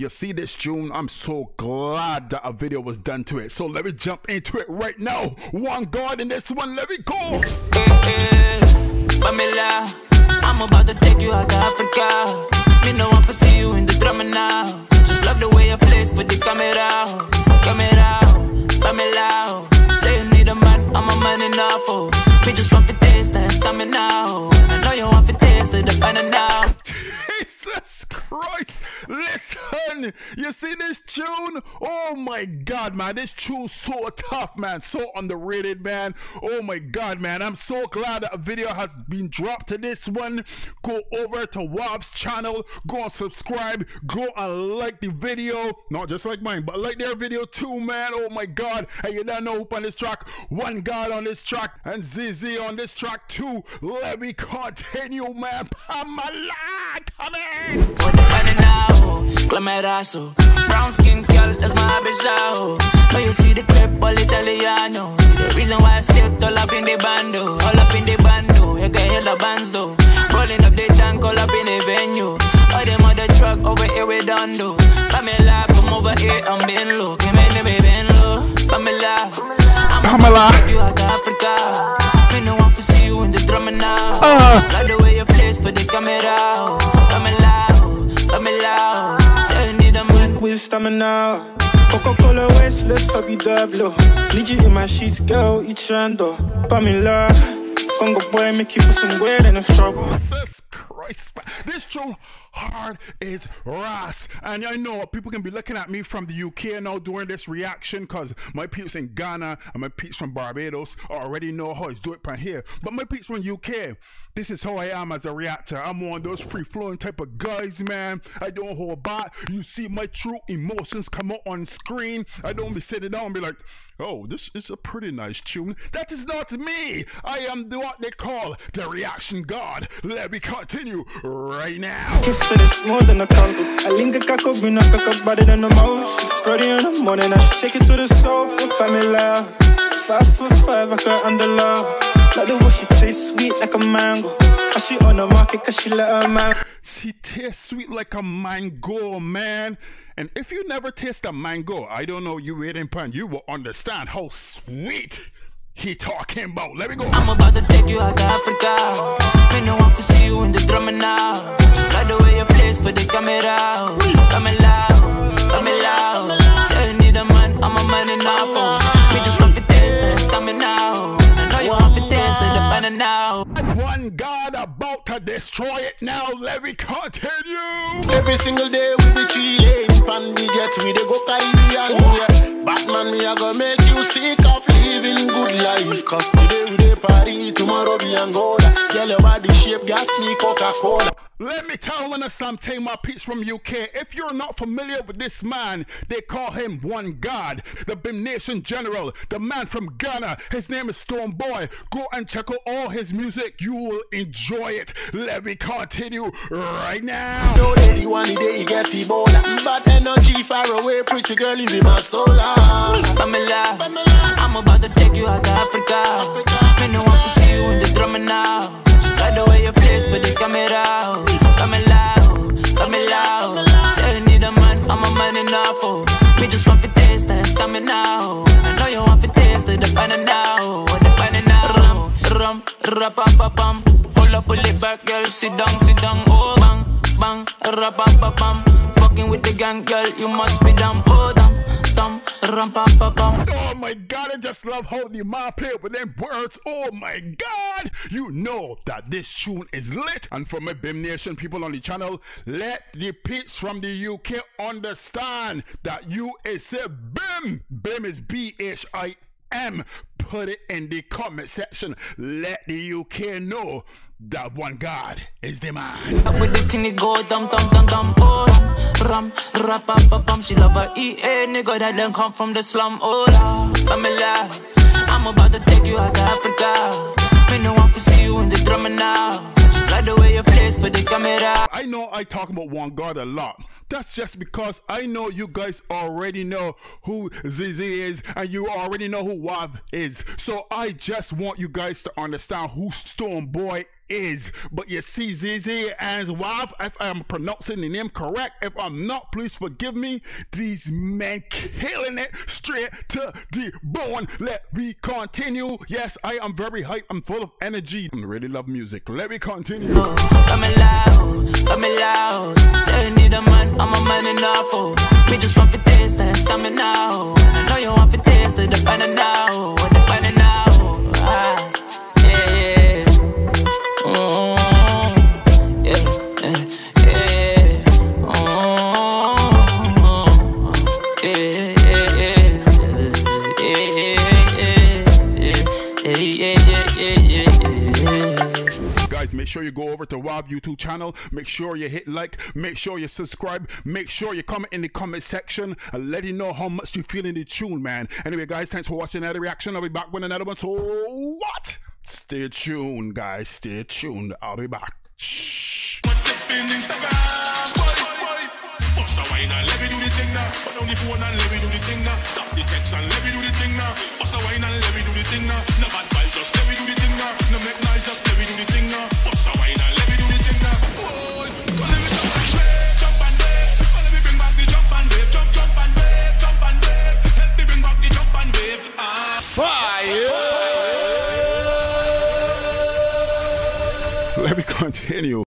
You see this tune? I'm so glad that a video was done to it. So let me jump into it right now. One God in this one, let me go. Eh, Pamela, I'm about to take you out to Africa. Christ. Listen, you see this tune? Oh my god, man. This tune's so tough, man. So underrated, man. Oh my god, man. I'm so glad that a video has been dropped to this one. Go over to Wauve's channel. Go and subscribe. Go and like the video. Not just like mine, but like their video too, man. Oh my god. And you don't know who on this track. One God on this track and ZieZie on this track too. Let me continue, man. Pamela, come in. The banana? Glamerazo. Brown skin girl, that's my abisao. Now you see the crep all Italiano. The reason why I stepped all up in the bando. All up in the bando. You got hella bands though. Rolling up the tank all up in the venue. All them other truck over here done though. Pamela, come over here and bend low. Give me the baby low. Pamela. I'm Pamela. You out to Africa. Me no want to see you in the drama now. Uh. Like the way you place for the camera. Man. with. Coca-Cola it up, low. Need you in my sheets, girl, each rando. Pamela, Congo boy, make you for some weird and of trouble. Jesus Christ, man. This tune hard is Ras. And I know people can be looking at me from the UK now during this reaction because my peeps in Ghana and my peeps from Barbados already know how it's doing from here. But my peeps from UK, this is how I am as a reactor. I'm one of those free flowing type of guys, man. I don't hold back. You see my true emotions come out on screen. I don't be sitting down and be like, oh, this is a pretty nice tune. That is not me. I am what they call the reaction god. Let me continue right now. Kiss to this more than a couple. I link a cock up, me knock cock up better than the most. 6.30 in the morning, I should take it to the sofa. Pamela, five foot five, I got under love. Like the way she tastes sweet like a mango. And she on the market cause she let her man. She tastes sweet like a mango, man. And if you never taste a mango, I don't know you eating pan, you will understand how sweet he talking about. Let me go. I'm about to take you out to Africa. Me no want to see you in the drama now. Just like the way you place for the camera. Pamela, Pamela. Say you need a man, I'm a man enough. Oh. Me just want to taste the stamina. I know you want to taste the banana now. One God about to destroy it now. Let me continue. Every single day we be chillin' Pan the jet we dey go Caribbean yeah. Batman me I go make you sick of living good life Cause today we dey party, tomorrow be Angola Girl your body shape gas me Coca-Cola Let me tell one you something, my peeps from UK. If you're not familiar with this man, they call him One God, the BHIM Nation General, the man from Ghana. His name is Stonebwoy. Go and check out all his music. You will enjoy it. Let me continue right now. No lady one day you get Ebola Bad energy far away, pretty girl is in my soul ah. Pamela, I'm about to take you out to Africa. Me no want to see you rum, rapam, papam. Pull up, pull it back, girl. Sit down, sit down. Oh, bang, bang, rapam, papam. Fucking with the gang, girl. You must be down. Oh, pam, papam. Oh my god, I just love how the man play with them words. Oh my god, you know that this tune is lit. And for my BHIM Nation people on the channel, let the peeps from the UK understand that you is a BIM. BIM is B H I M. Put it in the comment section. Let the UK know that one God is the man. With the thing it go dum dum dum dum oh. Ram rap up up bum she love her EA nigga that done come from the slum oh la. Pamela I'm about to take you out to Africa. Me no want to see you in the drama now. Just like the way you place for the camera. I know I talk about one God a lot. That's just because I know you guys already know who ZieZie is and you already know who Wauve is. So I just want you guys to understand who Stonebwoy is. But you see, ZieZie and Wauve, if I'm pronouncing the name correct, if I'm not, please forgive me. These men killing it straight to the bone. Let me continue. Yes, I am very hype. I'm full of energy. I really love music. Let me continue. Coming loud, coming loud. Say you need a man, I'm a man. Oh. Me just want for stamina. I know you want for the Guys, make sure you go over to Wob YouTube channel. Make sure you hit like. Make sure you subscribe. Make sure you comment in the comment section and let you know how much you feel in the tune, man. Anyway, guys, thanks for watching another reaction. I'll be back with another one. So what? Stay tuned, guys. Stay tuned. I'll be back. Shh. Do the thing now. Do the thing now. Stop the text do the thing now. Do the thing now. Just let me do the thing now. No make noise, just let me do the thing ah. now. Bust a wine and let me do the thing ah. now. Go let me jump and wave, jump and wave. Let me bring back the jump and wave, jump, jump and wave, jump and wave. Help me bring back the jump and wave. Ah. Let me continue.